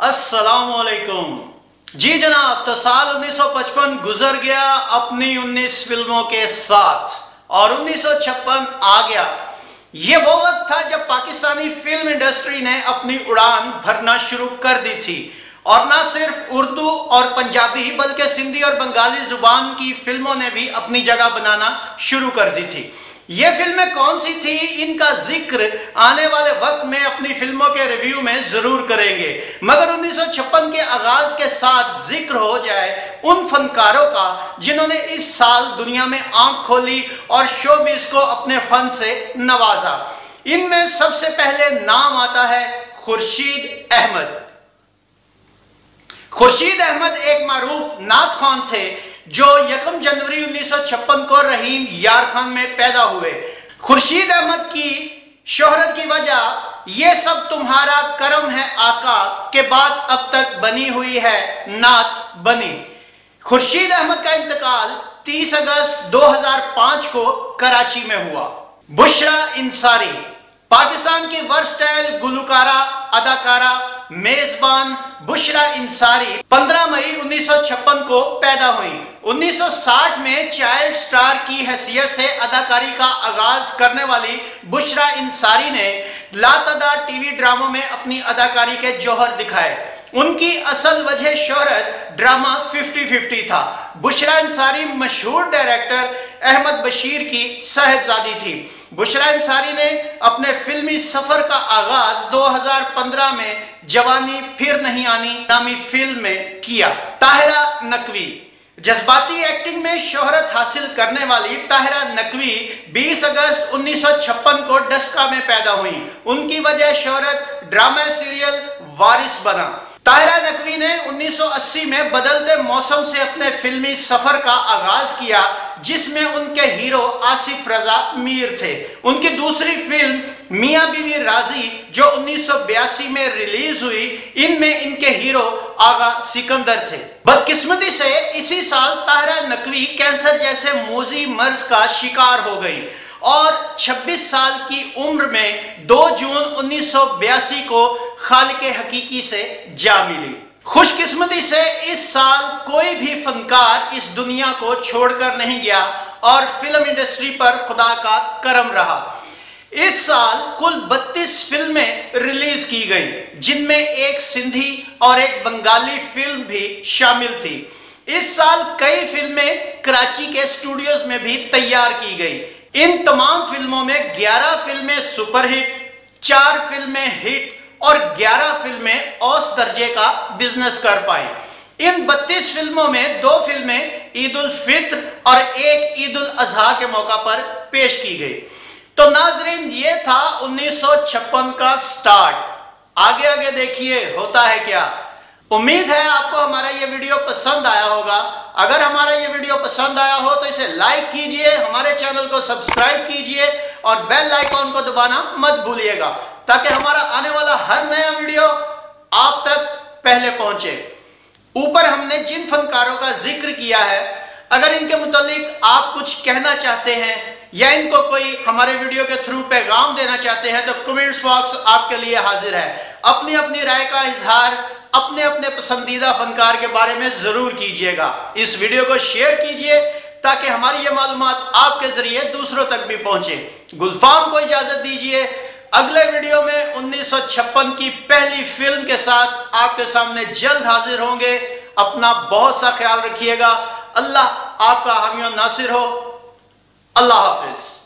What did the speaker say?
असलाकुम जी जनाब तो साल 1955 गुजर गया अपनी 19 फ़िल्मों के साथ और 1956 आ गया। ये वो वक्त था जब पाकिस्तानी फ़िल्म इंडस्ट्री ने अपनी उड़ान भरना शुरू कर दी थी और ना सिर्फ़ उर्दू और पंजाबी बल्कि सिंधी और बंगाली ज़ुबान की फ़िल्मों ने भी अपनी जगह बनाना शुरू कर दी थी। ये फ़िल्में कौन सी थी? इनका ज़िक्र आने वाले वक्त में अपनी फ़िल्मों के रिव्यू में ज़रूर करेंगे। मगर 1956 के आगाज़ के साथ ज़िक्र हो जाए उन फनकारों का, जिन्होंने इस साल दुनिया में आँख खोली और शोबिस को अपने फन से नवाजा। इनमें सबसे पहले नाम आता है खुर्शीद अहमद। खुर्शीद अहमद एक मारूफ नाथ खान थे जो यकम जनवरी 1956 को रहीम यार खान में पैदा हुए। खुर्शीद अहमद की शोहरत की वजह, ये सब तुम्हारा करम है आका के बाद अब तक बनी हुई है, नात बनी। खुर्शीद अहमद का इंतकाल 30 अगस्त 2005 को कराची में हुआ। बुशरा इंसारी, पाकिस्तान की वर्स्टाइल गुलकारा अदाकारा मेजबान बुशरा इंसारी 15 मई 1956 को पैदा हुई। 1960 में चाइल्ड स्टार की हैसियत से अदाकारी का आगाज़ करने वाली बुशरा इंसारी ने लातदा टीवी ड्रामों में अपनी अदाकारी के जौहर दिखाए। उनकी असल वजह शोहरत ड्रामा 50-50 था। बुशरा इंसारी मशहूर डायरेक्टर अहमद बशीर की साहेबजादी थी। बुशरा इंसारी ने अपने फिल्मी सफ़र का आगाज़ 2015 में जवानी फिर नहीं आनी नामी फ़िल्म में किया। ताहिरा नकवी, जज्बाती एक्टिंग में शोहरत हासिल करने वाली ताहिरा नकवी 20 अगस्त 1956 को डस्का में पैदा हुई। उनकी वजह शोहरत ड्रामा सीरियल वारिस बना। ताहिरा नकवी ने 1980 में बदलते मौसम से अपने फिल्मी सफ़र का आगाज़ किया, जिसमें उनके हीरो आसिफ रजा मीर थे। उनकी दूसरी फ़िल्म, मियाँ बीवी राज़ी, जो 1982 में रिलीज़ हुई, इनमें इनके हीरो आगा सिकंदर थे। बदकिस्मती से इसी साल ताहरा नकवी कैंसर जैसे मोजी मर्ज का शिकार हो गई और 26 साल की उम्र में 2 जून 1982 को खाल के हकीकी से जा मिली। खुशकिस्मती से इस साल कोई भी फनकार इस दुनिया को छोड़कर नहीं गया और फ़िल्म इंडस्ट्री पर खुदा का करम रहा। इस साल कुल 32 फ़िल्में रिलीज़ की गई, जिनमें एक सिंधी और एक बंगाली फ़िल्म भी शामिल थी। इस साल कई फ़िल्में कराची के स्टूडियोज में भी तैयार की गई। इन तमाम फ़िल्मों में 11 फ़िल्में सुपरहिट, चार फ़िल्में हिट और 11 फ़िल्में औस दर्जे का बिज़नेस कर पाई। इन 32 फ़िल्मों में दो फ़िल्में ईद उल फित्र और एक ईद उल अजहा के मौका पर पेश की गई। तो नाजरीन, ये था 1956 का स्टार्ट आगे आगे देखिए, होता है क्या? उम्मीद है आपको हमारा ये वीडियो पसंद आया होगा। अगर हमारा ये वीडियो पसंद आया हो तो इसे लाइक कीजिए, हमारे चैनल को सब्सक्राइब कीजिए और बेल आइकॉन को दबाना मत भूलिएगा। ताकि हमारा आने वाला हर नया वीडियो आप तक पहले पहुँचे। ऊपर हमने जिन फनकारों का ज़िक्र किया है, अगर इनके मुतालिक आप कुछ कहना चाहते हैं या इनको कोई हमारे वीडियो के थ्रू पैगाम देना चाहते हैं तो कमेंट्स बॉक्स आपके लिए हाजिर है। अपनी अपनी राय का इजहार अपने अपने पसंदीदा फनकार के बारे में ज़रूर कीजिएगा। इस वीडियो को शेयर कीजिए, ताकि हमारी ये मालूम आपके ज़रिए दूसरों तक भी पहुँचे। गुलफाम को इजाज़त दीजिए अगले वीडियो में 1956 की पहली फ़िल्म के साथ आपके सामने जल्द हाजिर होंगे। अपना बहुत सा ख्याल रखिएगा। अल्लाह आपका हामी नासिर हो। अल्लाह हाफिज़।